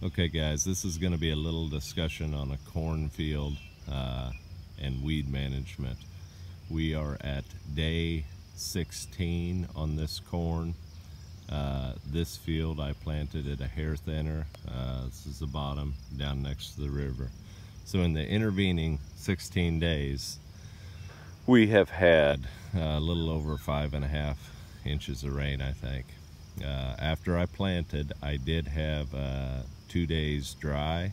Okay guys, this is going to be a little discussion on a cornfield uh, and weed management. We are at day 16 on this corn. Uh, this field I planted at a hair thinner. Uh, this is the bottom down next to the river. So in the intervening 16 days, we have had a little over five and a half inches of rain, I think. Uh, after I planted, I did have uh, two days dry,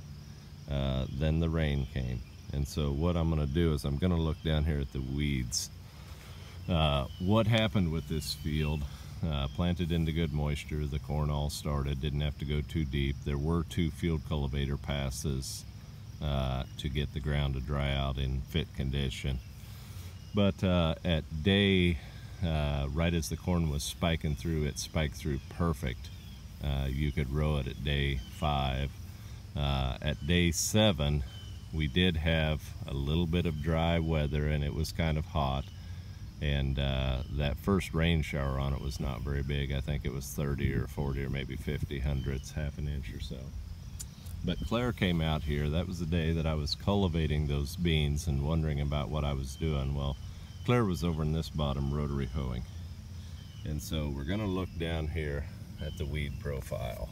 uh, then the rain came. And so what I'm gonna do is I'm gonna look down here at the weeds. Uh, what happened with this field, uh, planted into good moisture, the corn all started, didn't have to go too deep. There were two field cultivator passes to get the ground to dry out in fit condition. But at day, uh, right as the corn was spiking through, it spiked through perfect uh, you could row it at day five. Uh, at day seven, we did have a little bit of dry weather and it was kind of hot. And uh, that first rain shower on it was not very big. I think it was 30 or 40 or maybe 50 hundredths, half an inch or so. But Claire came out here. That was the day that I was cultivating those beans and wondering about what I was doing. Well, Claire was over in this bottom rotary hoeing. And so we're gonna look down here at the weed profile.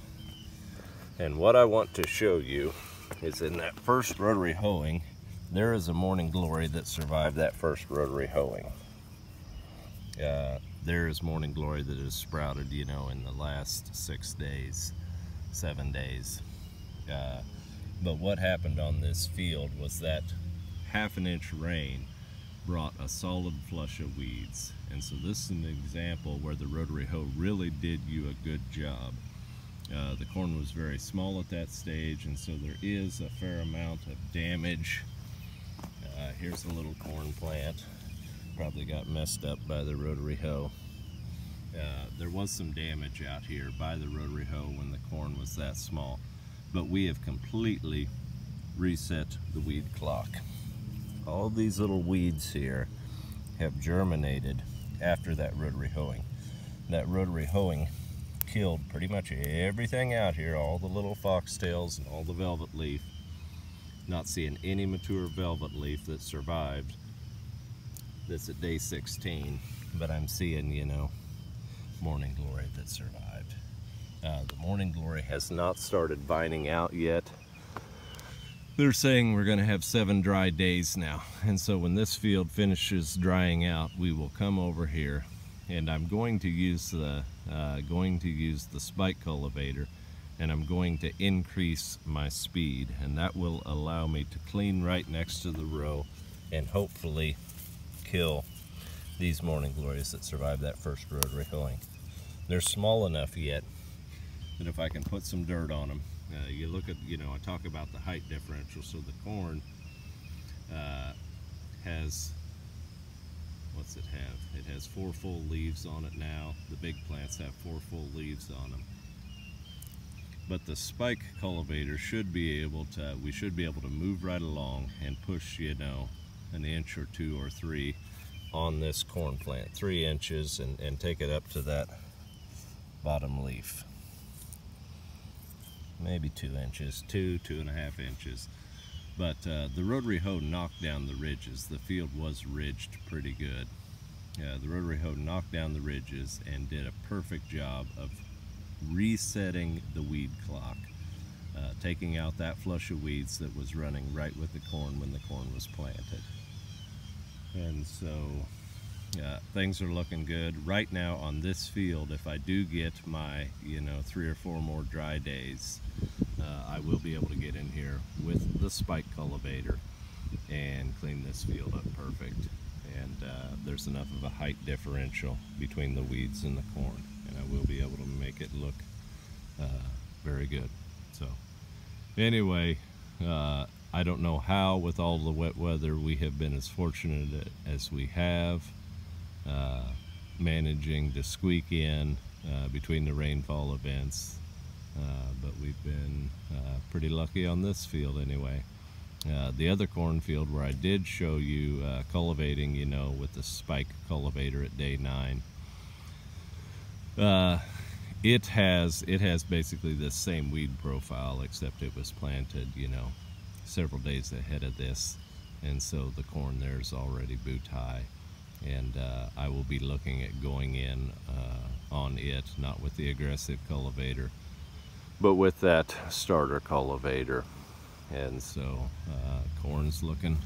And what I want to show you is in that first rotary hoeing, there is a morning glory that survived that first rotary hoeing. Uh, there is morning glory that has sprouted, you know, in the last six days, seven days. Uh, but what happened on this field was that half an inch rain brought a solid flush of weeds. And so this is an example where the rotary hoe really did you a good job. Uh, the corn was very small at that stage and so there is a fair amount of damage. Uh, here's a little corn plant. Probably got messed up by the rotary hoe. Uh, there was some damage out here by the rotary hoe when the corn was that small. But we have completely reset the weed clock all these little weeds here have germinated after that rotary hoeing. That rotary hoeing killed pretty much everything out here, all the little foxtails and all the velvet leaf. Not seeing any mature velvet leaf that survived. That's at day 16, but I'm seeing, you know, morning glory that survived. Uh, the morning glory has not started vining out yet they're saying we're going to have seven dry days now and so when this field finishes drying out we will come over here and I'm going to use the uh, going to use the spike cultivator and I'm going to increase my speed and that will allow me to clean right next to the row and hopefully kill these morning glories that survived that first rotary hoeing. They're small enough yet that if I can put some dirt on them uh, you look at, you know, I talk about the height differential. So the corn uh, has, what's it have? It has four full leaves on it now. The big plants have four full leaves on them. But the spike cultivator should be able to, we should be able to move right along and push, you know, an inch or two or three on this corn plant, three inches, and, and take it up to that bottom leaf maybe two inches, two, two and a half inches. But uh, the rotary hoe knocked down the ridges. The field was ridged pretty good. The rotary hoe knocked down the ridges and did a perfect job of resetting the weed clock, uh, taking out that flush of weeds that was running right with the corn when the corn was planted. And so uh, things are looking good. Right now on this field, if I do get my, you know, three or four more dry days, uh, I will be able to get in here with the spike cultivator and clean this field up perfect. And uh, there's enough of a height differential between the weeds and the corn. And I will be able to make it look uh, very good. So anyway, uh, I don't know how with all the wet weather we have been as fortunate as we have managing to squeak in uh, between the rainfall events. Uh, but we've been uh, pretty lucky on this field anyway. Uh, the other cornfield where I did show you cultivating, you know, with the spike cultivator at day nine, it has it has basically the same weed profile except it was planted you know several days ahead of this and so the corn there is already boot high and uh, I will be looking at going in uh, on it not with the aggressive cultivator but with that starter cultivator. And so uh, corn's looking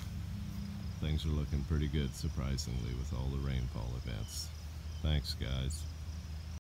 things are looking pretty good surprisingly with all the rainfall events. Thanks guys